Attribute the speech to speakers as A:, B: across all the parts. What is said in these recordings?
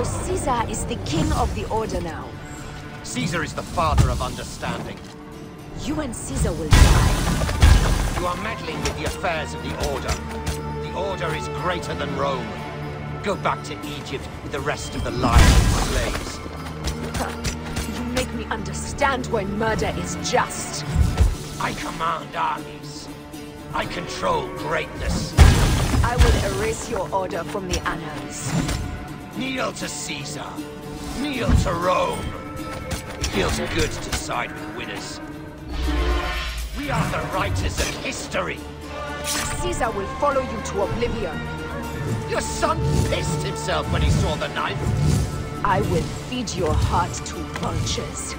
A: So Caesar is the king of the Order now.
B: Caesar is the father of understanding.
A: You and Caesar will die.
B: You are meddling with the affairs of the Order. The Order is greater than Rome. Go back to Egypt with the rest of the lions and slaves.
A: You make me understand why murder is just.
B: I command armies. I control greatness.
A: I will erase your order from the annals.
B: Kneel to Caesar. Kneel to Rome. It feels good to side with winners. We are the writers of history.
A: Caesar will follow you to oblivion.
B: Your son pissed himself when he saw the knife.
A: I will feed your heart to vultures.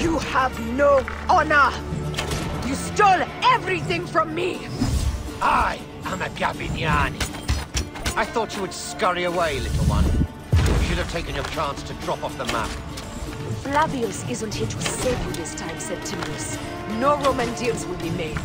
A: You have no honor! You stole everything from me!
B: I am a Gabiniani. I thought you would scurry away, little one. You should have taken your chance to drop off the map.
A: Flavius isn't here to save you this time, Septimius. No Roman deals will be made.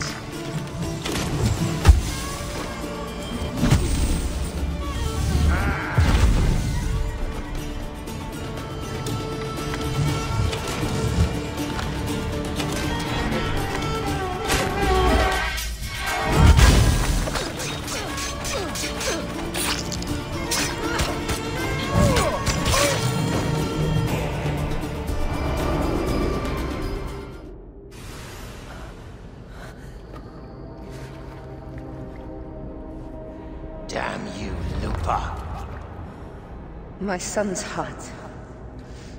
A: My son's heart.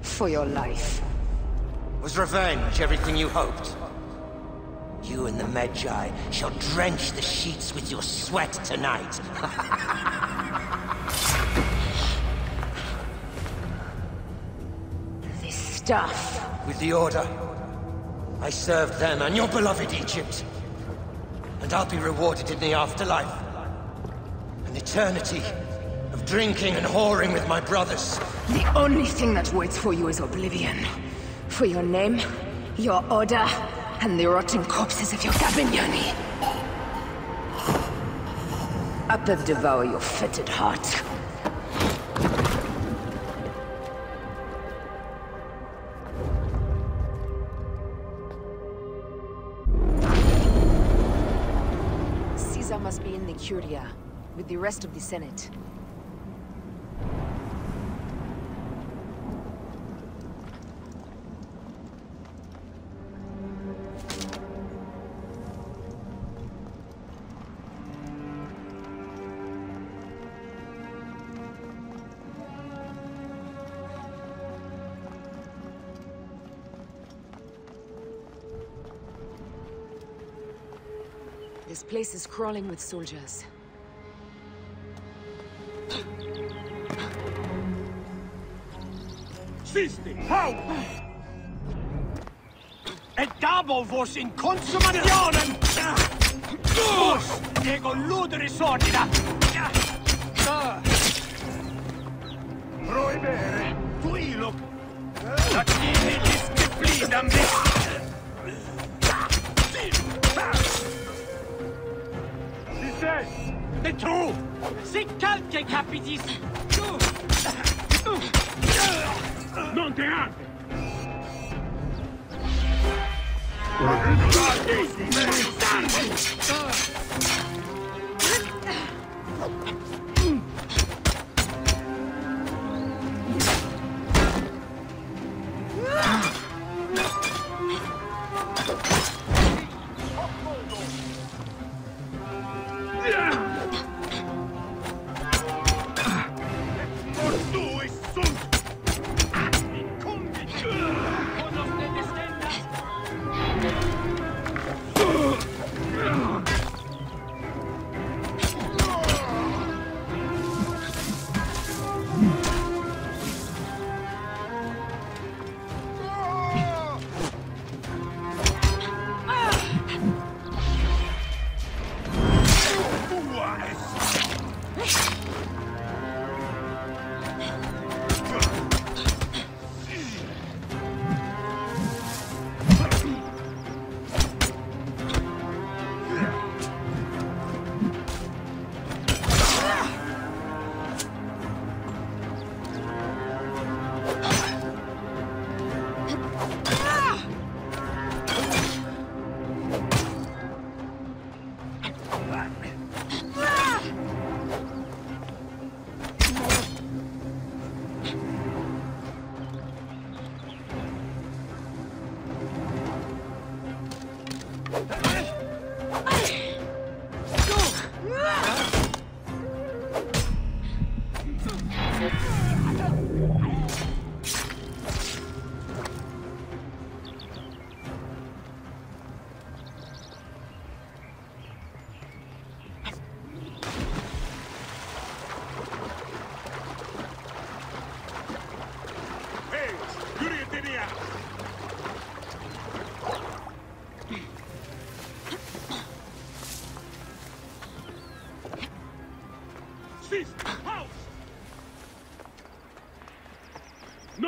A: For your life.
B: Was revenge everything you hoped? You and the Magi shall drench the sheets with your sweat tonight.
A: This stuff.
B: With the Order, I served them and your beloved Egypt. And I'll be rewarded in the afterlife. An eternity of drinking and whoring with my brothers.
A: The only thing that waits for you is oblivion. For your name, your order, and the rotting corpses of your Gabiniani. Up and devour your fetid heart. Caesar must be in the Curia, with the rest of the Senate. This place is crawling with soldiers.
C: Sisti! Hau! E dabo in consumationem! Vos, ego luderis ordina! Capitis!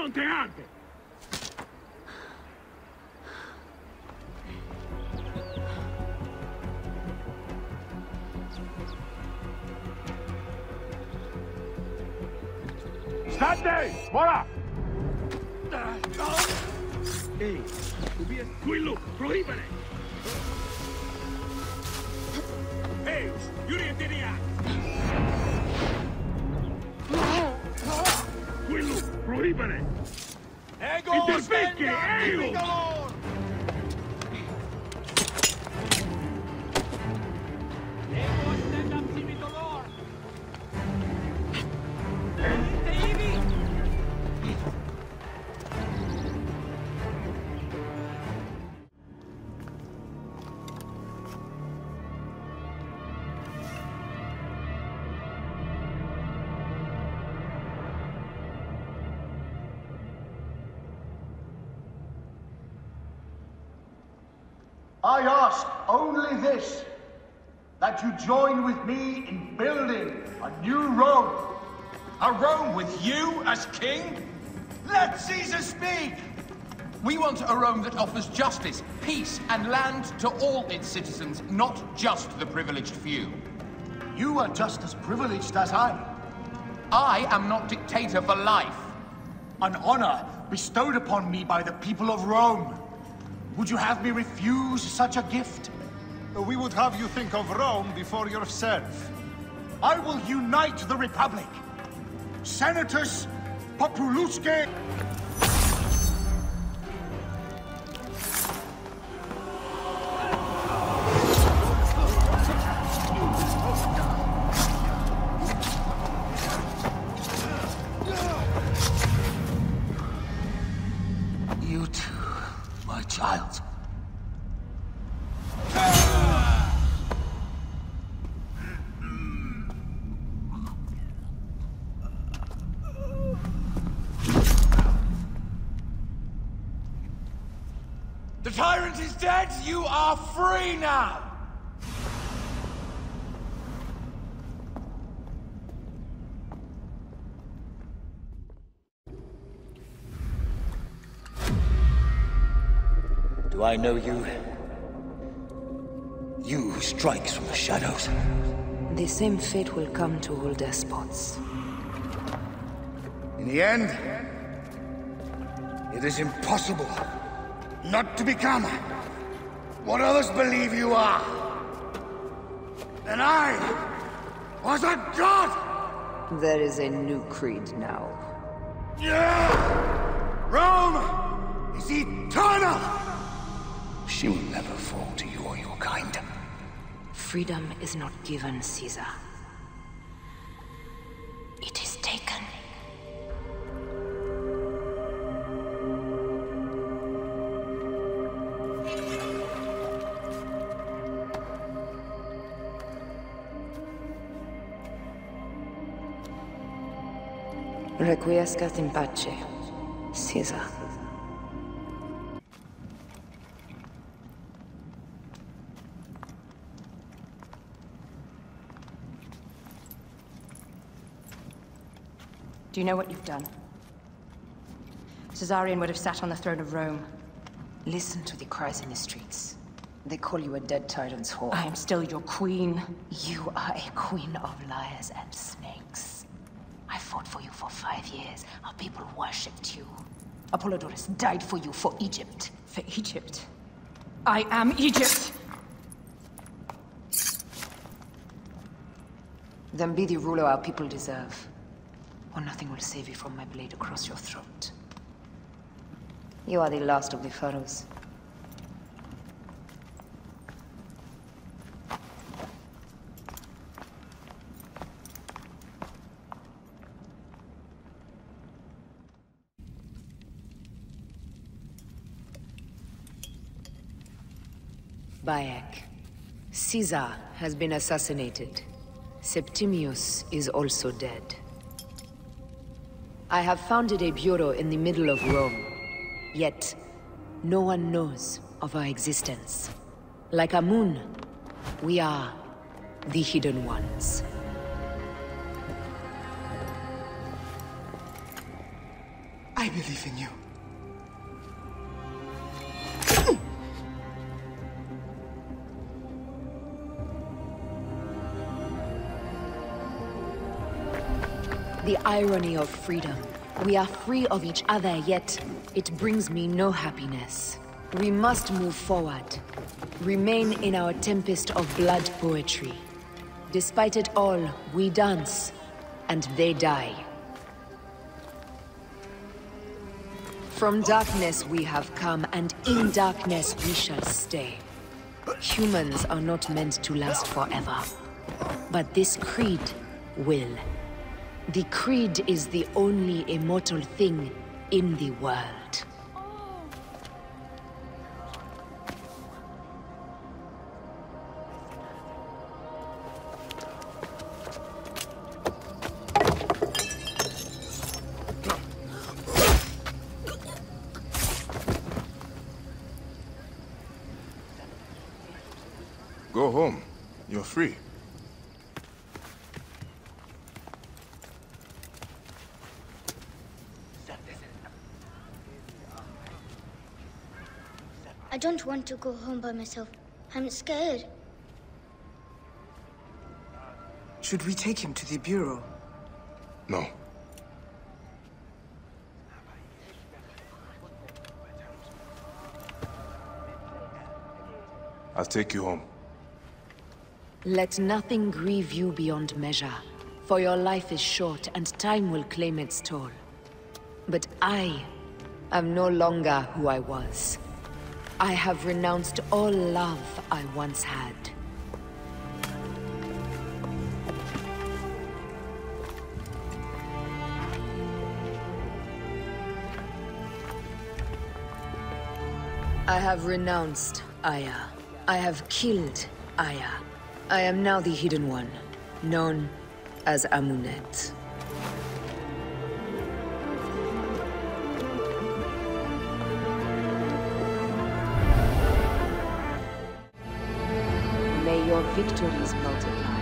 C: Non te ante! State! Voilà! Ehi, quello, proibere! Ehi, Yuri Tenia! Quello, proibere!
B: Ego,
C: Interpicchi, eo!
D: I ask only this that you join with me in building a new Rome.
E: A Rome with you as king? Let Caesar speak! We want a Rome that offers justice, peace, and land to all its citizens, not just the privileged few.
D: You are just as privileged as I.
E: I am not dictator for life.
D: An honor bestowed upon me by the people of Rome. Would you have me refuse such a gift?
F: We would have you think of Rome before yourself.
D: I will unite the Republic.
B: Senatus Populusque... The tyrant is dead! You are free now! Do I know you? You who strikes from the shadows.
A: The same fate will come to all despots.
B: In the end, it is impossible not to become what others believe you are. And I was a god!
A: There is a new creed now.
B: Yeah! Rome is eternal! She will never fall to you or your kind.
A: Freedom is not given, Caesar. Requiescat in pace, Caesar.
G: Do you know what you've done? Caesarion would have sat on the throne of Rome.
A: Listen to the cries in the streets. They call you a dead tyrant's whore.
G: I am still your queen.
A: You are a queen of liars and snakes. I fought for you for five years. Our people worshipped you. Apollodorus died for you for Egypt.
G: For Egypt. I am Egypt!
A: Then be the ruler our people deserve. Or nothing will save you from my blade across your throat. You are the last of the pharaohs. Bayek. Caesar has been assassinated. Septimius is also dead. I have founded a bureau in the middle of Rome. Yet, no one knows of our existence. Like Amun, we are the Hidden Ones.
H: I believe in you.
A: The irony of freedom. We are free of each other, yet it brings me no happiness. We must move forward. Remain in our tempest of blood poetry. Despite it all, we dance, and they die. From darkness we have come, and in darkness we shall stay. Humans are not meant to last forever. But this creed will. The creed is the only immortal thing in the world.
I: Go home. You're free.
J: I don't want to go home by myself. I'm scared.
H: Should we take him to the Bureau?
I: No. I'll take you home.
A: Let nothing grieve you beyond measure, for your life is short and time will claim its toll. But I am no longer who I was. I have renounced all love I once had. I have renounced Aya. I have killed Aya. I am now the Hidden One, known as Amunet. Victories multiply.